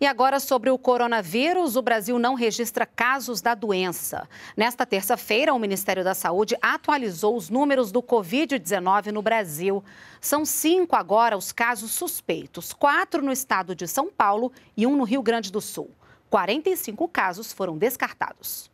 E agora sobre o coronavírus, o Brasil não registra casos da doença. Nesta terça-feira, o Ministério da Saúde atualizou os números do Covid-19 no Brasil. São cinco agora os casos suspeitos: quatro no estado de São Paulo e um no Rio Grande do Sul. 45 casos foram descartados.